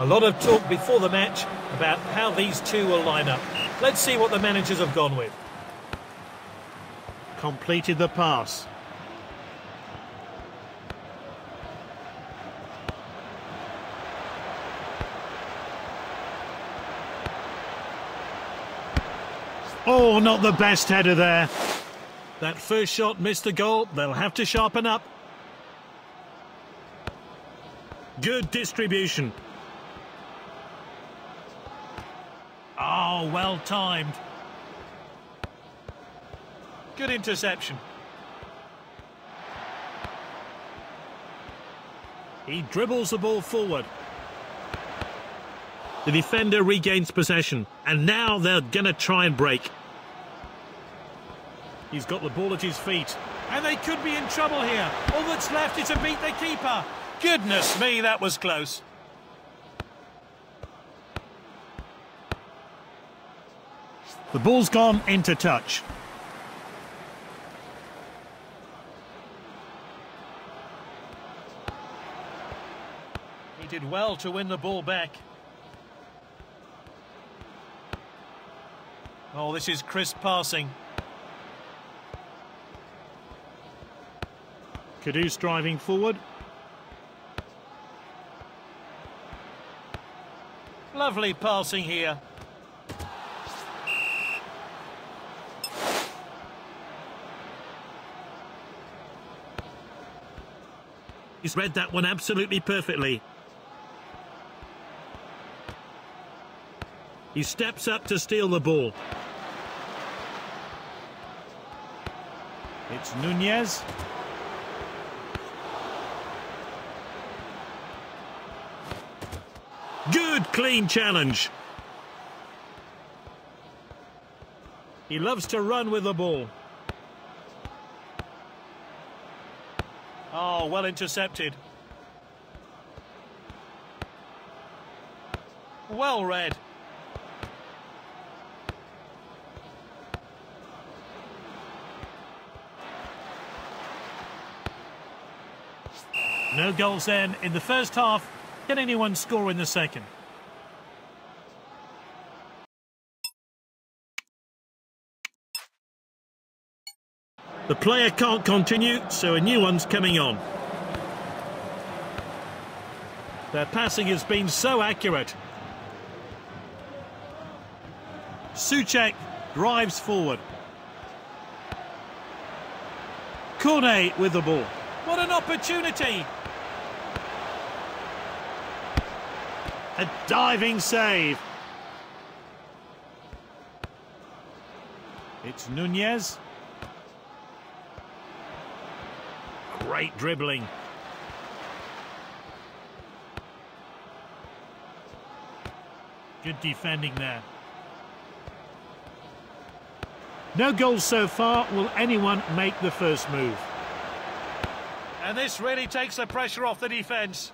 A lot of talk before the match about how these two will line up. Let's see what the managers have gone with. Completed the pass. Oh, not the best header there. That first shot missed the goal. They'll have to sharpen up. Good distribution. Oh, well timed. Good interception. He dribbles the ball forward. The defender regains possession, and now they're going to try and break. He's got the ball at his feet, and they could be in trouble here. All that's left is to beat the keeper. Goodness me, that was close. The ball's gone into touch. He did well to win the ball back. Oh, this is crisp passing. Kudus driving forward. Lovely passing here. He's read that one absolutely perfectly. He steps up to steal the ball. It's Nunez. Good clean challenge. He loves to run with the ball. Oh, well intercepted. Well read. No goals then in the first half. Can anyone score in the second? The player can't continue, so a new one's coming on. Their passing has been so accurate. Soucek drives forward. Cornet with the ball. What an opportunity! A diving save. It's Nunez. Great dribbling. Good defending there. No goals so far. Will anyone make the first move? And this really takes the pressure off the defence.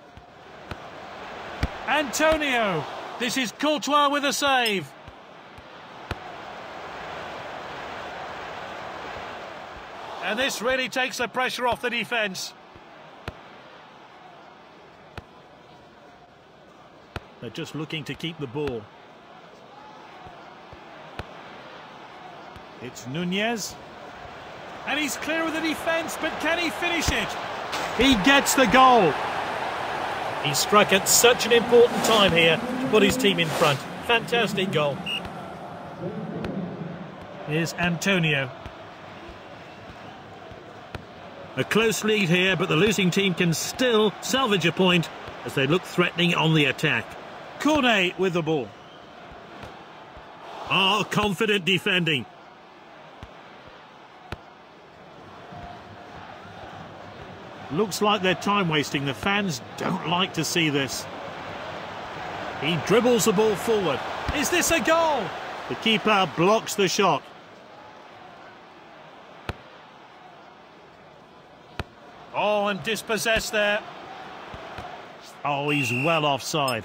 Antonio. This is Courtois with a save. And this really takes the pressure off the defence. They're just looking to keep the ball. It's Nunez. And he's clear of the defence, but can he finish it? He gets the goal. He struck at such an important time here to put his team in front. Fantastic goal. Here's Antonio. A close lead here, but the losing team can still salvage a point as they look threatening on the attack. Cornet with the ball. Oh, confident defending. Looks like they're time wasting. The fans don't like to see this. He dribbles the ball forward. Is this a goal? The keeper blocks the shot. Oh, and dispossessed there. Oh, he's well offside.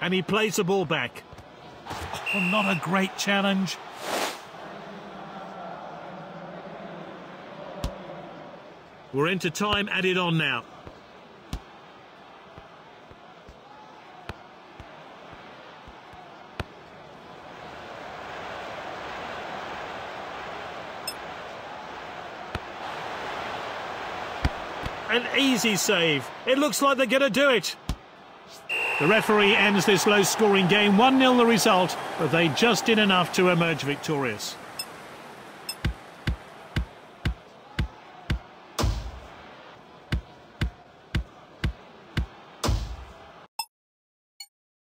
And he plays the ball back. Oh, not a great challenge. We're into time added on now. An easy save. It looks like they're going to do it. The referee ends this low-scoring game. 1-0 the result, but they just did enough to emerge victorious.